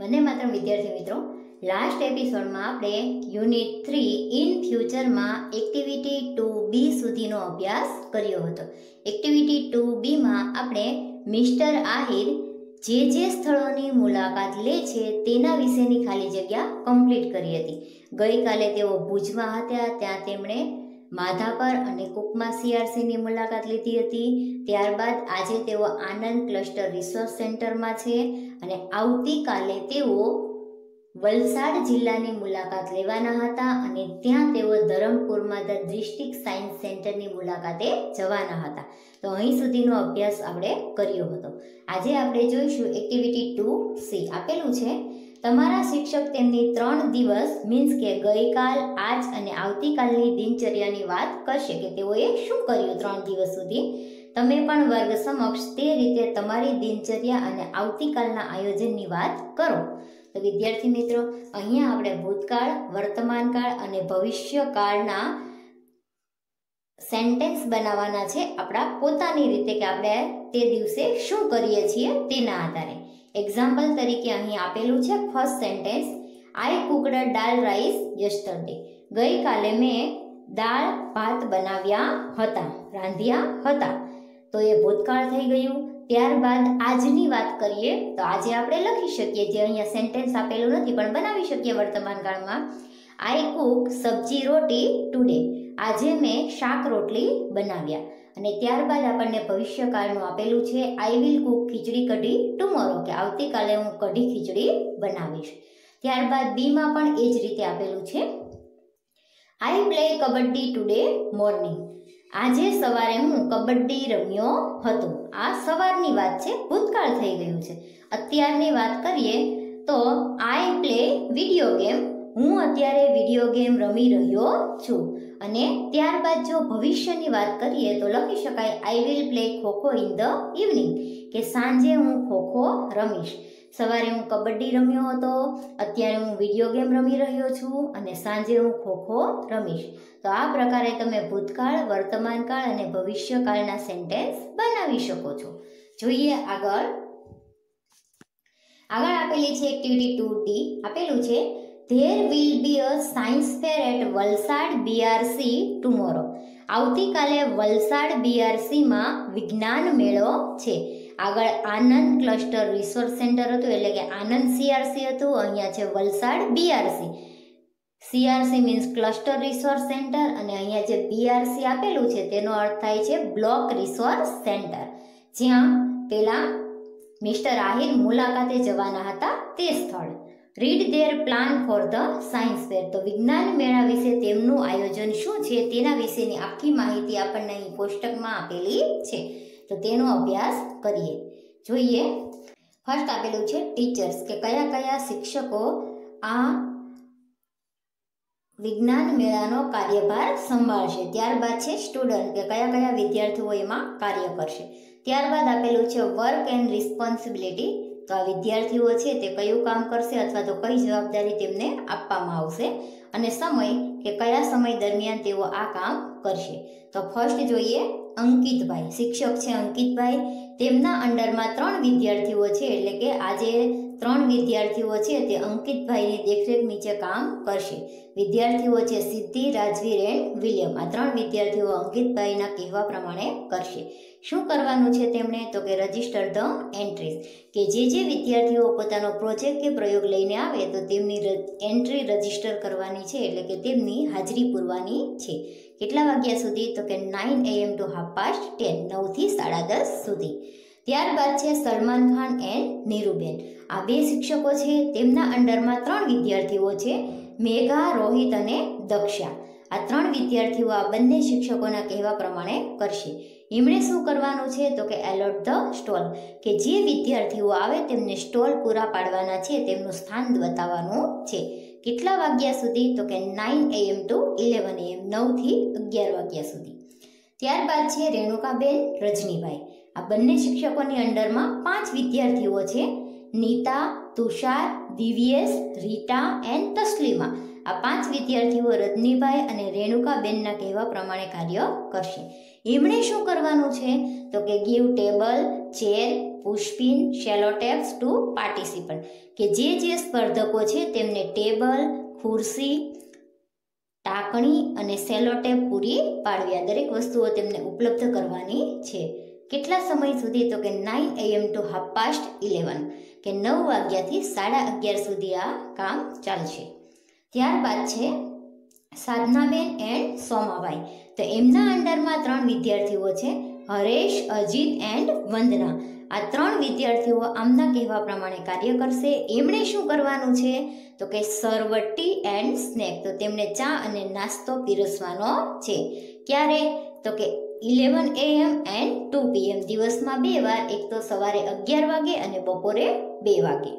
બંને માત્ર વિદ્યાર્થી મિત્રો. લાસ્ટ એપિસોડમાં આપણે યુનિટ થ્રી ઇન ફ્યુચરમાં એક્ટિવિટી ટુ બી સુધીનો અભ્યાસ કર્યો હતો. એક્ટિવિટી ટુ બીમાં આપણે મિસ્ટર આહિર જે જે સ્થળોની મુલાકાત લે છે તેના વિશેની ખાલી જગ્યા કમ્પ્લીટ કરી હતી. ગઈકાલે તેઓ ભુજમાં હતા, ત્યાં તેમણે માધાપર અને કુકમાં સીઆરસીની મુલાકાત લીધી હતી. ત્યારબાદ આજે તેઓ આનંદ ક્લસ્ટર રિસોર્સ સેન્ટરમાં છે. અને આવતીકાલે તેઓ વલસાડ જિલ્લાની મુલાકાત લેવાના હતા અને ત્યાં તેઓ ધરમપુરમાં ધ ડિસ્ટ્રિક્ટ સાયન્સ સેન્ટરની મુલાકાતે જવાના હતા. તો અહીં સુધીનો અભ્યાસ આપણે કર્યો હતો. આજે આપણે જોઈશું એક્ટિવિટી ટુ સી આપેલું છે. તમારા શિક્ષક તેમની ત્રણ દિવસ મીન્સ કે ગઈકાલ, આજ અને આવતીકાલની દિનચર્યાની વાત કરશે કે તેઓએ શું કર્યું ત્રણ દિવસ સુધી? તમે પણ વર્ગ સમક્ષ તે રીતે તમારી દિનચર્યા અને આવતીકાલના આયોજનની વાત કરો. તો વિદ્યાર્થી મિત્રો, અહીંયા આપણે ભૂતકાળ, વર્તમાનકાળ અને ભવિષ્યકાળના સેન્ટેન્સ બનાવવાના છે આપણા પોતાની રીતે કે આપણે તે દિવસે શું કરીએ છીએ તેના આધારે. એક્ઝામ્પલ તરીકે અહીં આપેલું છે first sentence I cooked dal rice yesterday ગઈકાલે મેં દાળ, ભાત બનાવ્યા હતા, રાંધ્યા હતા. તો એ ભૂતકાળ થઈ ગયું. ત્યારબાદ આજની વાત કરીએ તો આજે આપણે લખી શકીએ જે અહીંયા સેન્ટેન્સ આપેલું નથી, પણ બનાવી શકીએ વર્તમાન કાળમાં. આઈ કુક સબ્જી રોટી ટુડે આજે મેં શાક રોટલી બનાવ્યા. અને ત્યારબાદ આપણને ભવિષ્યકાળનું આપેલું છે I will cook khichdi kadhi tomorrow કે આવતીકાલે હું કઢી ખીચડી બનાવીશ. ત્યારબાદ બીમાં પણ એ જ રીતે આપેલું છે. I play kabaddi today morning આજે સવારે હું કબડ્ડી રમ્યો હતો. આ સવારની વાત છે, ભૂતકાળ થઈ ગયું છે. અત્યારની વાત કરીએ તો આઈ પ્લે વીડિયો ગેમ. હું અત્યારે વીડિયો ગેમ રમી રહ્યો છું. અને ત્યારબાદ જો ભવિષ્યની વાત કરીએ તો લખી શકાય I will play kho kho in the evening કે સાંજે હું ખોખો રમીશ. સવારે હું કબડ્ડી રમ્યો હતો, અત્યારે હું વીડિયો ગેમ રમી રહ્યો છું અને સાંજે હું ખોખો રમીશ. તો આ પ્રકારે તમે ભૂતકાળ વર્તમાનકાળ અને ભવિષ્યકાળના સેન્ટેન્સ બનાવી શકો છો. જોઈએ આગળ. આગળ આપેલી છે એક્ટિવિટી ટુ ડી આપેલું છે there will be a science fair at Valsad BRC tomorrow આવતીકાલે વલસાડ બીઆરસીમાં વિજ્ઞાન મેળો છે. આગળ આનંદ ક્લસ્ટર રિસોર્સ સેન્ટર હતું, એટલે કે આનંદ સીઆરસી હતું, અહીંયા છે Valsad BRC CRC means cluster resource centre અને અહીંયા જે બીઆરસી આપેલું છે, તેનો અર્થ થાય છે બ્લોક રિસોર્સ સેન્ટર જ્યાં પેલા મિસ્ટર આહિર મુલાકાતે જવાના હતા તે સ્થળ. Read their plan for the science fair તો વિજ્ઞાન મેળા વિશે તેમનું આયોજન શું છે, તેના વિશેની આખી માહિતી આપણને અહીં કોષ્ટકમાં આપેલી છે. તો તેનો અભ્યાસ કરીએ. જોઈએ. ફર્સ્ટ આપેલું છે ટીચર્સ કે કયા કયા શિક્ષકો આ વિજ્ઞાન મેળાનો કાર્યભાર સંભાળશે. ત્યારબાદ છે સ્ટુડન્ટ કે કયા કયા વિદ્યાર્થીઓ એમાં કાર્ય કરશે. ત્યારબાદ આપેલું છે વર્ક એન્ડ રિસ્પોન્સિબિલિટી તો આ વિદ્યાર્થીઓ છે તે કયું કામ કરશે અથવા તો કઈ જવાબદારી તેમને આપવામાં આવશે. અને સમય કે કયા સમય દરમિયાન તેઓ આ કામ કરશે. તો ફર્સ્ટ જોઈએ અંકિતભાઈ, શિક્ષક છે અંકિતભાઈ. તેમના અંડરમાં ત્રણ વિદ્યાર્થીઓ છે, એટલે કે આજે ત્રણ વિદ્યાર્થીઓ છે, તે અંકિતભાઈની દેખરેખ નીચે કામ કરશે. વિદ્યાર્થીઓ છે સિદ્ધિ, રાજવીર એન્ડ વિલિયમ. આ ત્રણ વિદ્યાર્થીઓ અંકિતભાઈના કહેવા પ્રમાણે કરશે. શું કરવાનું છે તેમણે? તો કે રજિસ્ટર ધ એન્ટ્રીઝ. કે જે જે વિદ્યાર્થીઓ પોતાનો પ્રોજેક્ટ કે પ્રયોગ લઈને આવે, તો તેમની એન્ટ્રી રજિસ્ટર કરવાની છે, એટલે કે તેમની હાજરી પૂરવાની છે. કેટલા વાગ્યા સુધી? તો કે nine AM to half past ten નવથી સાડા દસ સુધી. ત્યારબાદ છે સલમાન ખાન એન્ડ નીરુબેન આ બે શિક્ષકો છે, તેમના અંડરમાં ત્રણ વિદ્યાર્થીઓ છે, મેઘા, રોહિત અને દક્ષા. આ ત્રણ વિદ્યાર્થીઓ આ બંને શિક્ષકોના કહેવા પ્રમાણે કરશે. એમણે શું કરવાનું છે? તો કે એલોટ ધ સ્ટોલ કે જે વિદ્યાર્થીઓ આવે, તેમને સ્ટોલ પૂરા પાડવાના છે, તેમનું સ્થાન બતાવવાનું છે. કેટલા વાગ્યા સુધી? તો કે nine AM to eleven AM નવથી અગિયાર વાગ્યા સુધી. ત્યારબાદ છે રેણુકાબેન, રજનીભાઈ. આ બંને શિક્ષકોની અંડરમાં પાંચ વિદ્યાર્થીઓ છે. નીતા, તુષાર, દિવ્યેશ, રીટા એન્ડ તસ્લીમા. આ પાંચ વિદ્યાર્થીઓ રજનીભાઈ અને રેણુકાબેનના કહેવા પ્રમાણે કાર્ય કરશે. એમણે શું કરવાનું છે? તો કે give table chair pushpin sellotapes to participant કે જે જે સ્પર્ધકો છે તેમને ટેબલ ખુરશી, ટાંકણી અને સેલોટેપ પૂરી પાડવી. આ દરેક વસ્તુઓ તેમને ઉપલબ્ધ કરવાની છે. કેટલા સમય સુધી? તો કે nine AM to half past eleven કે નવ વાગ્યાથી સાડા અગિયાર સુધી આ કામ ચાલશે. ત્યારબાદ છે સાધનાબેન એન્ડ સોમાભાઈ તો એમના અંડરમાં ત્રણ વિદ્યાર્થીઓ છે, હરેશ, અજીત એન્ડ વંદના. આ ત્રણ વિદ્યાર્થીઓ આમના કહેવા પ્રમાણે કાર્ય કરશે. એમણે શું કરવાનું છે? તો કે સરવટી એન્ડ સ્નેક. તો તેમને ચા અને નાસ્તો પીરસવાનો છે. ક્યારે? તો કે eleven AM and two PM. દિવસમાં બે વાર. એક તો સવારે અગિયાર વાગે અને બપોરે બે વાગે.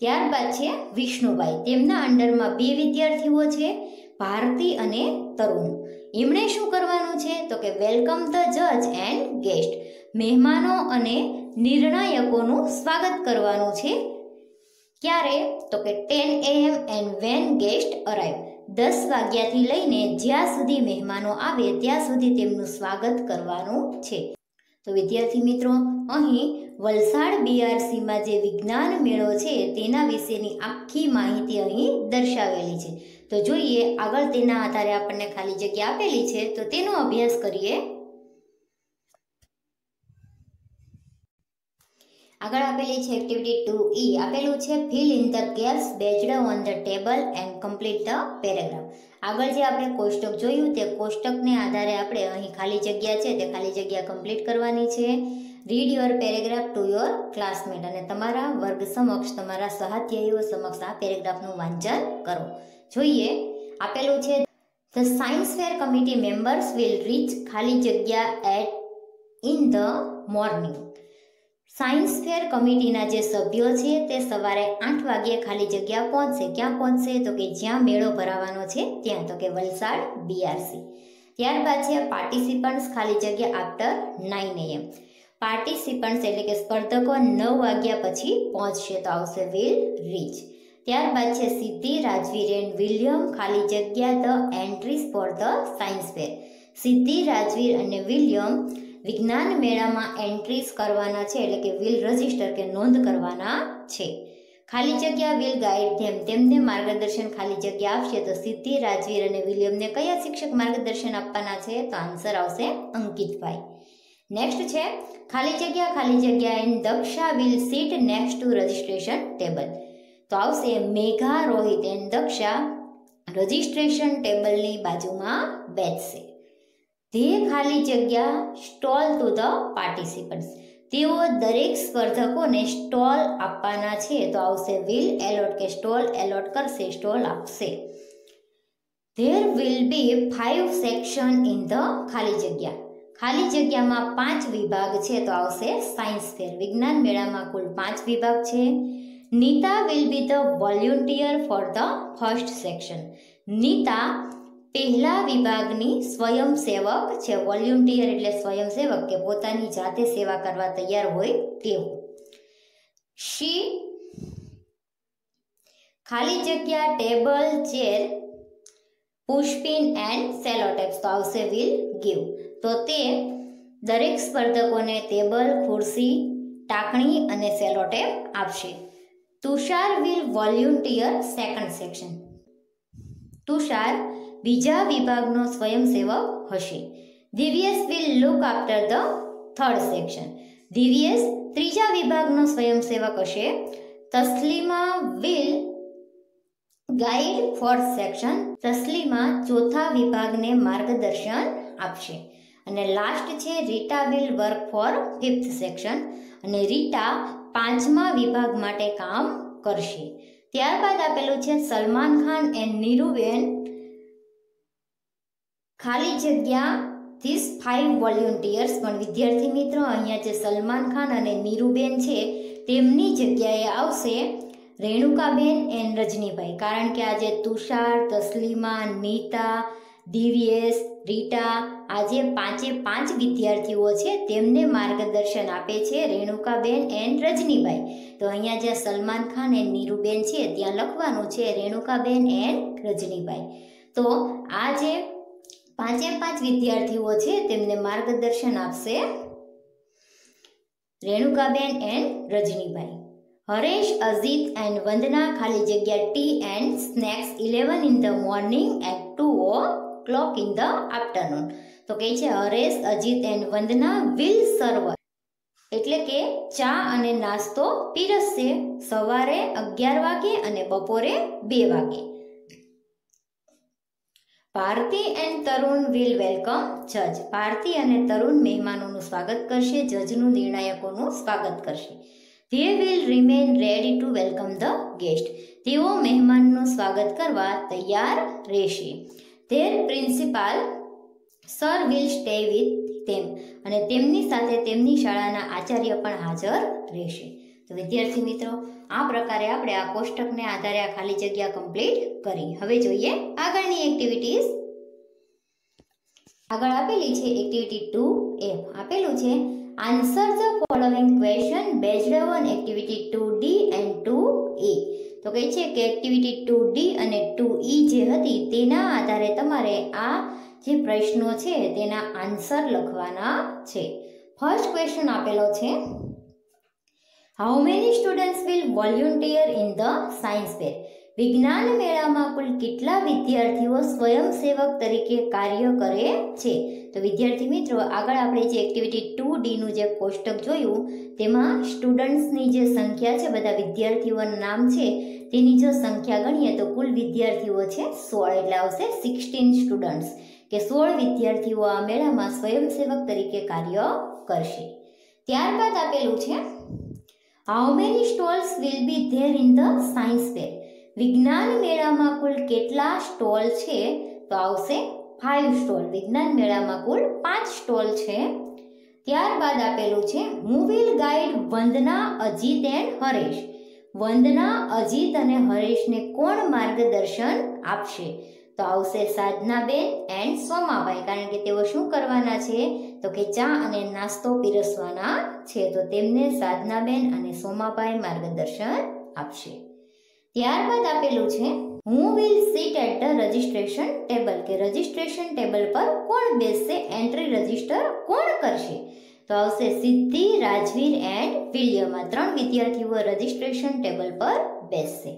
ત્યારબાદ છે વિષ્ણુભાઈ તેમના અંડરમાં બે વિદ્યાર્થીઓ છે. ભારતી અને તરુણ. એમણે શું કરવાનું છે? તો કે વેલકમ ધ જજ એન્ડ ગેસ્ટ મહેમાનો અને નિર્ણાયકોનું સ્વાગત કરવાનું છે. ક્યારે? તો કે ten AM and when guest arrive દસ વાગ્યાથી લઈને જ્યાં સુધી મહેમાનો આવે, ત્યાં સુધી તેમનું સ્વાગત કરવાનું છે. તો વિદ્યાર્થી મિત્રો, અહીં વલસાડ બીઆરસીમાં જે વિજ્ઞાન મેળો છે, તેના વિશેની આખી માહિતી અહીં દર્શાવેલી છે. તો જોઈએ, આગળ તેના આધારે આપણને ખાલી જગ્યા આપેલી છે, તો તેનો અભ્યાસ કરીએ. આગળ આપેલી છે એક્ટિવિટી ટુ ઈ આપેલું છે fill in the gaps based on the table and complete the paragraph આગળ જે આપણે કોષ્ટક જોયું, તે કોષ્ટકને આધારે આપણે અહીં ખાલી જગ્યા છે, તે ખાલી જગ્યા કમ્પ્લીટ કરવાની છે. Read your paragraph to your classmate અને તમારા વર્ગ સમક્ષ, તમારા સહાધ્યાયીઓ સમક્ષ આ પેરેગ્રાફનું વાંચન કરો. જોઈએ. આપેલું છે the science fair committee members will reach ખાલી જગ્યા at in the morning science fair કમિટીના જે સભ્યો છે, તે સવારે આઠ વાગ્યે ખાલી જગ્યા પહોંચશે. ક્યાં પહોંચશે? તો કે જ્યાં મેળો ભરાવાનો છે, ત્યાં. તો કે વલસાડ બીઆરસી ત્યારબાદ છે પાર્ટિસિપન્ટ્સ ખાલી જગ્યા આફ્ટર નાઇન એએમ પાર્ટિસિપન્ટ્સ એટલે કે સ્પર્ધકો નવ વાગ્યા પછી પહોંચશે. તો આવશે વિલ રીચ ત્યારબાદ છે સિદ્ધિ રાજવીર એન્ડ વિલિયમ, ખાલી જગ્યા the entries for the science fair. Siddhi, Rajveer અને વિલિયમ વિજ્ઞાન મેળામાં એન્ટ્રીસ કરવાના છે, એટલે કે વિલ રજિસ્ટર કે નોંધ કરવાના છે. ખાલી જગ્યા વિલ ગાઈડ ધેમ. તેમને માર્ગદર્શન ખાલી જગ્યા આપશે તો સિદ્ધિ, રાજવીર અને વિલિયમને કયા શિક્ષક માર્ગદર્શન આપવાના છે તો આન્સર આવશે અંકિતભાઈ. નેક્સ્ટ છે, ખાલી જગ્યા ખાલી જગ્યા and Daksha will sit next to registration table. તો આવશે મેઘા રોહિત એન્ડ દક્ષા રજિસ્ટ્રેશન ટેબલની બાજુમાં બેસશે. તે ખાલી જગ્યા, સ્ટોલ ટુ ધ પાર્ટિસિપન્ટ્સ. તેઓ દરેક સ્પર્ધકોને સ્ટોલ આપવાના છે તો આવશે વિલ એલોટ કે સ્ટોલ એલોટ કરશે, સ્ટોલ આપશે. There will be five section in the ખાલી જગ્યા. ખાલી જગ્યામાં પાંચ વિભાગ છે તો આવશે સાયન્સ ફેર. વિજ્ઞાન મેળામાં કુલ પાંચ વિભાગ છે. Nita will be the volunteer for the first section Nita, પહેલા વિભાગની સ્વયંસેવક છે વોલ્યુન્ટિયર એટલે સ્વયંસેવક કે પોતાની જાતે સેવા કરવા તૈયાર હોય તેવું શી ખાલી જગ્યા table chair pushpin and sellotapes તો આવશે વિલ ગીવ તો તે દરેક સ્પર્ધકોને ટેબલ ખુરશી, ટાંકણી અને સેલોટેપ આપશે. Tushar will volunteer second section Tushar બીજા વિભાગનો સ્વયંસેવક હશે. Divyesh will look after the third section Divyesh ત્રીજા વિભાગનો સ્વયંસેવક હશે. Taslima will guide fourth section Taslima ચોથા વિભાગને માર્ગદર્શન આપશે. અને લાસ્ટ છે Rita will work for fifth section અને રીટા પાંચમા વિભાગ માટે કામ કરશે. ત્યારબાદ આપેલું છે સલમાન ખાન એન્ડ નીરુબેન ખાલી જગ્યા ધીસ ફાઇવ વોલ્યુન્ટિયર્સ પણ વિદ્યાર્થી મિત્રો, અહીંયા જે સલમાન ખાન અને નીરુબેન છે, તેમની જગ્યાએ આવશે રેણુકાબેન એન્ડ રજનીભાઈ. કારણ કે આજે તુષાર તસ્લીમા નીતા દિવ્યેશ રીટા આજે પાંચે પાંચ વિદ્યાર્થીઓ છે, તેમને માર્ગદર્શન આપે છે રેણુકાબેન એન્ડ રજનીભાઈ. તો અહીંયા જ્યાં સલમાન ખાન એન્ડ નીરુબેન છે, ત્યાં લખવાનું છે રેણુકાબેન એન્ડ રજનીભાઈ. તો આ જે પાંચે પાંચ વિદ્યાર્થીઓ છે, તેમને માર્ગદર્શન આપશે રેણુકાબેન એન્ડ રજનીભાઈ. હરેશ, અજીત એન્ડ વંદના, ખાલી જગ્યા tea and snacks eleven in the morning at two o'clock in the afternoon. તો કહે છે Haresh Ajit and Vandana will serve એટલે કે ચા અને નાસ્તો પીરસશે સવારે અગિયાર વાગે અને બપોરે બે વાગે. Bharti and Tarun will welcome, જજ. ભારતી અને તરુણ મહેમાનોનું સ્વાગત કરશે, જજનું નિર્ણાયકોનું સ્વાગત કરશે. They will remain ready to welcome the guest તેઓ મહેમાનનું સ્વાગત કરવા તૈયાર રહેશે. There principal sir will stay with them. અને તેમની સાથે તેમની શાળાના આચાર્ય પણ હાજર રહેશે. તો વિદ્યાર્થી મિત્રો, આ પ્રકારે આપણે આ કોષ્ટકને આધારે આ ખાલી જગ્યા કમ્પ્લીટ કરી. હવે જોઈએ આગળની એક્ટિવિટીઝ આગળ આપેલી છે એક્ટિવિટી ટુ એફ આપેલું છે answer the following question based on activity two D and two A તો કહે છે કે એક્ટિવિટી ટુ ડી અને ટુ ઈ જે હતી તેના આધારે તમારે આ જે પ્રશ્નો છે તેના આન્સર લખવાના છે. ફર્સ્ટ ક્વેશ્ચન આપેલો છે. How many students will volunteer in the science fair વિજ્ઞાન મેળામાં કુલ કેટલા વિદ્યાર્થીઓ સ્વયંસેવક તરીકે કાર્ય કરે છે? તો વિદ્યાર્થી મિત્રો, આગળ આપણે જે એક્ટિવિટી ટુ ડીનું જે કોષ્ટક જોયું, તેમાં સ્ટુડન્ટ્સની જે સંખ્યા છે, બધા વિદ્યાર્થીઓના નામ છે, તેની જો સંખ્યા ગણીએ તો કુલ વિદ્યાર્થીઓ છે સોળ, એટલે આવશે સિક્સટીન સ્ટુડન્ટ્સ કે સોળ વિદ્યાર્થીઓ આ મેળામાં સ્વયંસેવક તરીકે કાર્ય કરશે. ત્યારબાદ આપેલું છે how many stalls will be there in the science fair વિજ્ઞાન મેળામાં કુલ કેટલા સ્ટોલ છે? તો આવશે ફાઇવ સ્ટોલ. વિજ્ઞાન મેળામાં કુલ પાંચ સ્ટોલ છે. ત્યારબાદ આપેલું છે, who will guide Vandana, Ajit and Haresh. Vandana, Ajit અને હરેશને કોણ માર્ગદર્શન આપશે? તો આવશે સાધનાબેન એન્ડ સોમાભાઈ કારણ કે તેઓ શું કરવાના છે? તો કે ચા અને નાસ્તો પીરસવાના છે. તો તેમને સાધનાબેન અને સોમાભાઈ માર્ગદર્શન આપશે. ત્યારબાદ આપેલું છે, who will sit at the registration table કે રજિસ્ટ્રેશન ટેબલ પર કોણ બેસશે? એન્ટ્રી રજિસ્ટર કોણ કરશે? તો આવશે સિદ્ધિ, રાજવીર એન્ડ વિલિયમ. આ ત્રણ વિદ્યાર્થીઓ રજિસ્ટ્રેશન ટેબલ પર બેસશે.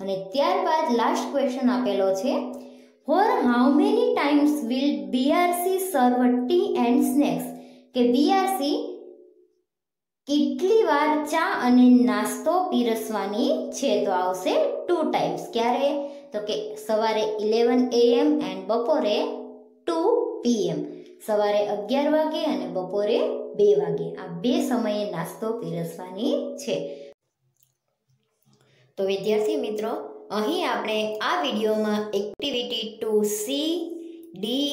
અને ત્યારબાદ લાસ્ટ ક્વેશ્ચન આપેલો છે four how many times will BRC serve tea and snacks કે બીઆરસી કેટલી વાર ચા અને નાસ્તો પીરસવાની છે? તો આવશે ટુ ટાઈમ્સ ક્યારે? તો કે સવારે ઇલેવન એએમ એન્ડ બપોરે ટુ પીએમ સવારે અગિયાર વાગે અને બપોરે બે વાગે. આ બે સમયે નાસ્તો પીરસવાની છે. તો વિદ્યાર્થી મિત્રો અહીં આપણે આ વિડીયોમાં activity two C D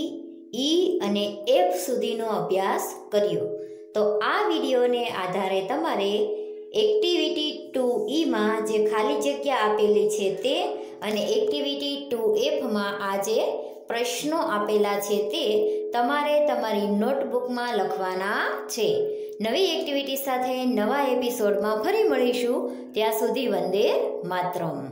E અને એફ સુધીનો અભ્યાસ કર્યો. તો આ વિડીયોને આધારે તમારે એક્ટિવિટી ટુ ઈમાં જે ખાલી જગ્યા આપેલી છે તે અને એક્ટિવિટી ટુ એફમાં આ જે પ્રશ્નો આપેલા છે તે તમારે તમારી નોટબુકમાં લખવાના છે. નવી એક્ટિવિટી સાથે નવા એપિસોડમાં ફરી મળીશું. ત્યાં સુધી વંદે માતરમ.